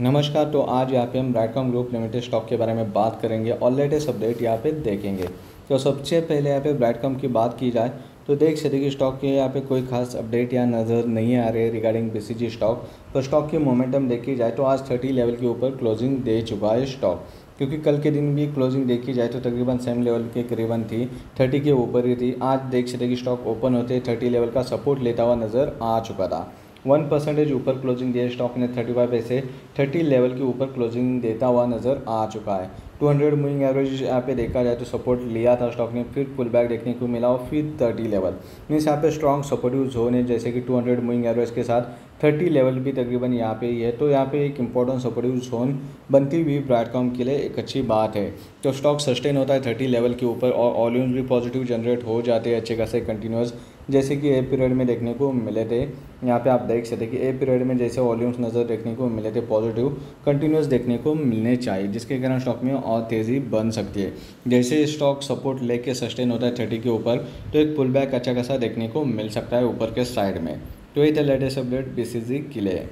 नमस्कार तो आज यहाँ पे हम ब्राइटकॉम ग्रुप लिमिटेड स्टॉक के बारे में बात करेंगे और लेटेस्ट अपडेट यहाँ पे देखेंगे। तो सबसे पहले यहाँ पे ब्राइटकॉम की बात की जाए तो देख सकते कि स्टॉक के यहाँ पे कोई खास अपडेट या नज़र नहीं आ रहे रिगार्डिंग बीसीजी स्टॉक तो स्टॉक की मोमेंटम देखी जाए तो आज थर्टी लेवल के ऊपर क्लोजिंग दे चुका है स्टॉक क्योंकि कल के दिन भी क्लोजिंग देखी जाए तो तकरीबन सेम लेवल के करीबन थी थर्टी के ऊपर ही थी। आज देख सकते कि स्टॉक ओपन होते थर्टी लेवल का सपोर्ट लेता हुआ नज़र आ चुका था। वन परसेंटेज ऊपर क्लोजिंग दिया स्टॉक ने थर्टी फाइव पैसे थर्टी लेवल के ऊपर क्लोजिंग देता हुआ नज़र आ चुका है। टू हंड्रेड मूविंग एवरेज यहाँ पे देखा जाए तो सपोर्ट लिया था स्टॉक ने, फिर पुल बैक देखने को मिला और फिर थर्टी लेवल मीन्स यहाँ पे स्ट्रॉन्ग सपोर्टिव जोन है, जैसे कि टू हंड्रेड मूविंग एवरेज के साथ थर्टी लेवल भी तकरीबन यहाँ पे ही है. तो यहाँ पे एक इंपॉर्टेंट सपोर्टिव जोन बनती हुई ब्राडकॉम के लिए एक अच्छी बात है. तो स्टॉक सस्टेन होता है थर्टी लेवल के ऊपर और वॉल्यूम भी पॉजिटिव जनरेट हो जाते हैं अच्छे खासे कंटिन्यूस जैसे कि ए पीरियड में देखने को मिले थे. यहाँ पे आप देख सकते कि ए पीरियड में जैसे वॉल्यूम्स नज़र देखने को मिले थे पॉजिटिव कंटिन्यूस देखने को मिलने चाहिए, जिसके कारण स्टॉक में और तेज़ी बन सकती है। जैसे स्टॉक सपोर्ट लेके सस्टेन होता है थर्टी के ऊपर तो एक पुल बैक अच्छा खासा देखने को मिल सकता है ऊपर के साइड में। तो ये थे लेटेस्ट अपडेट बी के लिए